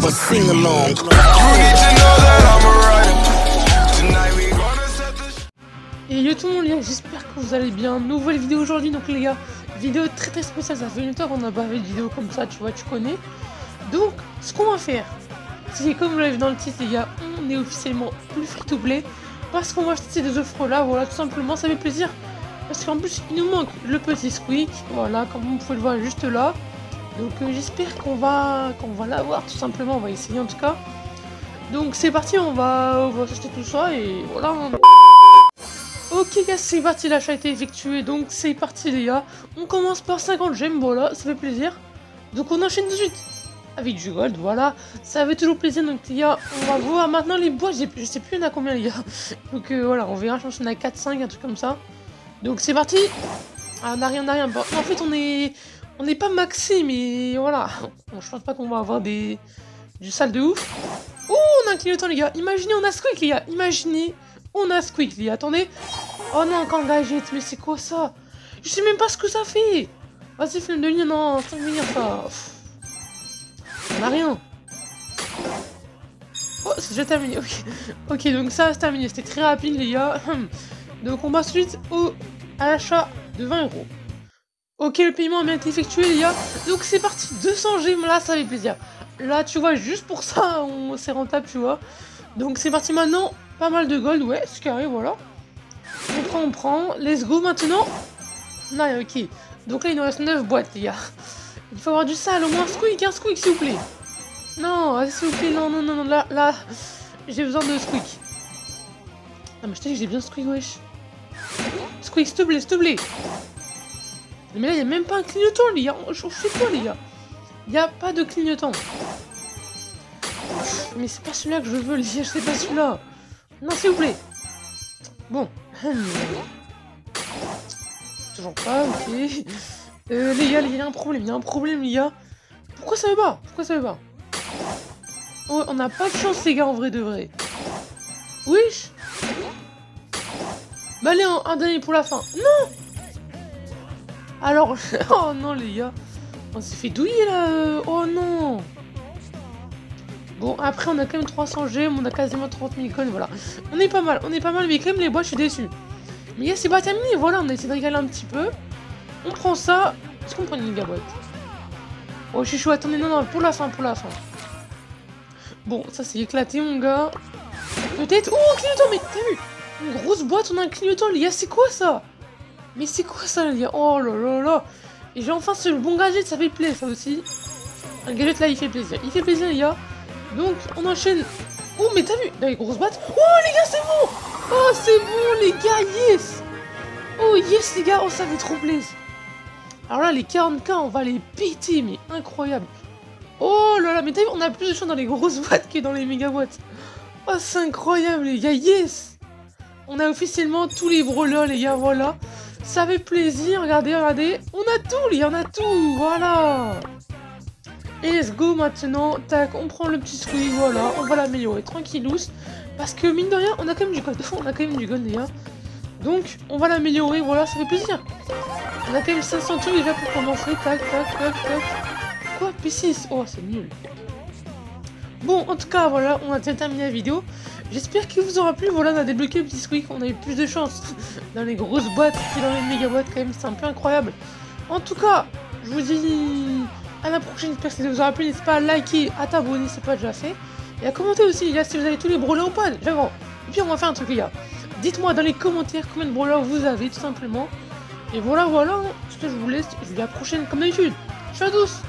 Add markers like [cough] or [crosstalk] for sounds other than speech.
have a sing along. Et yo tout le monde les gars, j'espère que vous allez bien. Nouvelle vidéo aujourd'hui, donc les gars, vidéo très très spéciale. Ça fait longtemps qu'on n'a pas fait de vidéo comme ça, tu vois, tu connais. Donc, ce qu'on va faire, c'est comme vous l'avez vu dans le titre, les gars, on est officiellement plus free to play parce qu'on va acheter ces deux offres là. Voilà, tout simplement, ça fait plaisir. Parce qu'en plus, il nous manque le petit squeak. Voilà, comme vous pouvez le voir juste là. Donc, euh, j'espère qu'on va, qu'on va l'avoir tout simplement. On va essayer en tout cas. Donc, c'est parti, on va, on va acheter tout ça et voilà. Ok gars, c'est parti, l'achat a été effectué, donc c'est parti les gars. On commence par 50 gemmes, voilà, ça fait plaisir. Donc on enchaîne tout de suite avec du gold, voilà. Ça fait toujours plaisir, donc les gars, on va voir maintenant les boîtes, je sais plus il y en a combien les gars. Donc euh, voilà, on verra, je pense en a 4-5, un truc comme ça. Donc c'est parti Ah, on a rien, on a rien. Bon, en fait, on est... On n'est pas maxi, mais voilà. Je pense pas qu'on va avoir des... Du sale de ouf. Oh, on a un clignotant les gars. Imaginez, on a Squeak les gars. Imaginez, on a Squeak les gars. Attendez. Oh non, encore gadget, mais c'est quoi ça? Je sais même pas ce que ça fait Vas-y, film de ligne, non, ça venir ça. On a rien. Oh, c'est déjà terminé, ok. Ok, donc ça, c'est terminé. C'était très rapide, les gars. [clears throat] Donc, on passe suite au, à l'achat de 20 euros. Ok, le paiement a bien été effectué, les gars. Donc, c'est parti. 200 gemmes, là, ça fait plaisir. Là, tu vois, juste pour ça, c'est rentable, tu vois. Donc, c'est parti maintenant. Pas mal de gold, ouais, c'est carré, voilà. On prend, on prend. Let's go maintenant. Non, ok. Donc là, il nous reste 9 boîtes, les gars. Il faut avoir du sale, au moins un squeak, un squeak, s'il vous plaît. Non, s'il vous plaît, non, non, non, non, là, là, j'ai besoin de squeak. Ah, mais je t'ai dit que j'ai bien squeak, wesh. Squeak, s'il te plaît, s'il te plaît. Mais là, il n'y a même pas un clignotant, les gars. Je fais quoi, les gars Il n'y a pas de clignotant. Mais c'est pas celui-là que je veux, les gars, c'est pas celui-là. Non, s'il vous plaît. Bon. Toujours pas, ok. Euh, les gars, il y a un problème, il y a un problème, les gars. Pourquoi ça veut pas? Pourquoi ça veut pas? Oh, On n'a pas de chance, les gars, en vrai de vrai. Wesh Bah allez, un, dernier pour la fin. Non Alors, [laughs] oh non, les gars. On s'est fait douiller, là. Euh, oh non Bon, après, on a quand même 300 gemmes, on a quasiment 30 000 coins, voilà. On est pas mal, on est pas mal, mais quand même, les bois, je suis déçu. Mais c'est pas terminé, voilà, on a essayé de régaler un petit peu. On prend ça. Est-ce qu'on prend une méga boîte Oh, je suis chaud, attendez, non, non, pour la fin, pour la fin. Bon, ça c'est éclaté, mon gars. Peut-être... Oh, clignotant, mais t'as vu? Une grosse boîte, on a un clignotant, les gars, c'est quoi ça? Mais c'est quoi ça, les gars Oh là là là Et j'ai enfin ce bon gadget, ça fait plaisir, ça aussi. Un gadget, là, il fait plaisir. Il fait plaisir, les gars. Donc, on enchaîne. Oh, mais t'as vu les grosses boîtes. Oh, les gars, c'est bon Oh, c'est bon, les gars, yes Oh, yes, les gars, oh, ça fait trop plaisir. Alors là, les 40k, on va les péter, mais incroyable. Oh là là, mais t'as vu, on a plus de chance dans les grosses [laughs] boîtes que dans les méga boîtes. Oh, c'est incroyable, les gars, yes On a officiellement tous les brawlers, les gars, voilà. Ça fait plaisir, regardez, regardez. On a tout, les gars, on a tout, voilà et let's go maintenant, tac, on prend le petit squeak, voilà, on va l'améliorer tranquillous. Parce que mine de rien, on a quand même du gold, on a quand même du gold déjà. Donc, on va l'améliorer, voilà, ça fait plaisir. On a quand même 500 tours déjà pour commencer, tac, tac, tac, tac. Quoi P6 Oh, c'est nul. Bon, en tout cas, voilà, on a terminé la vidéo. J'espère qu'il vous aura plu, voilà, on a débloqué le petit squeak, on a eu plus de chance [laughs] dans les grosses boîtes que dans les méga boîtes, quand même, c'est un peu incroyable. En tout cas, je vous dis à la prochaine, j'espère que ça vous aura plu, n'hésitez pas à liker, à t'abonner si ce n'est pas déjà fait, et à commenter aussi, gars, si vous avez tous les brawlers ou pas, vraiment. Et puis on va faire un truc, les gars. Dites-moi dans les commentaires combien de brawlers vous avez, tout simplement. Et voilà, voilà, je vous laisse, je vous dis à la prochaine, comme d'habitude. Ciao à tous